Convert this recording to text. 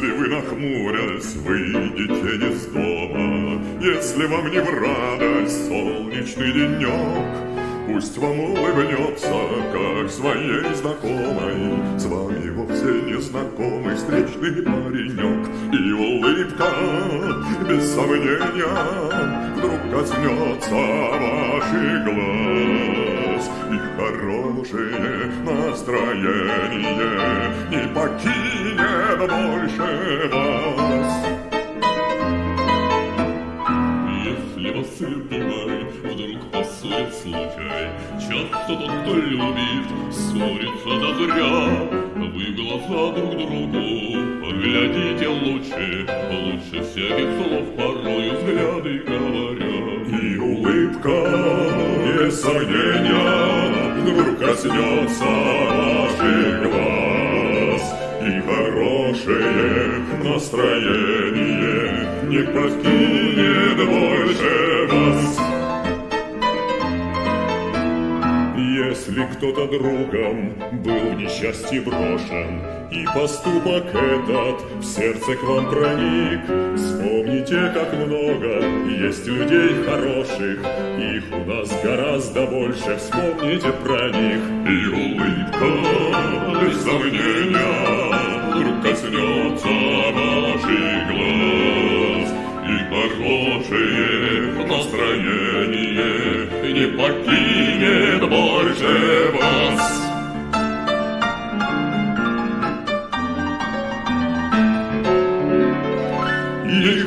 Если вы нахмурясь выйдете из дома, Если вам не в радость солнечный денек, Пусть вам улыбнется, как своей знакомой, С вами вовсе незнакомый встречный паренек. И улыбка, без сомнения, вдруг коснется ваших глаз. И хорошее настроение не покинет больше вас. Если вас любимый вдруг поссорит случай, Часто тот, кто любит, ссорится зазря. Вы глаза друг другу поглядите лучше, Лучше всяких слов порою взгляды говоря. И улыбка, без сомнения, вдруг коснется ваших глаз. И хорошее настроение не покинет Если кто-то другом был в несчастье брошен, И поступок этот в сердце к вам проник, Вспомните, как много есть людей хороших, Их у нас гораздо больше, вспомните про них. И улыбка, без сомнения, вдруг коснется ваших глаз. И хорошее настроение не покинет morte vas. Il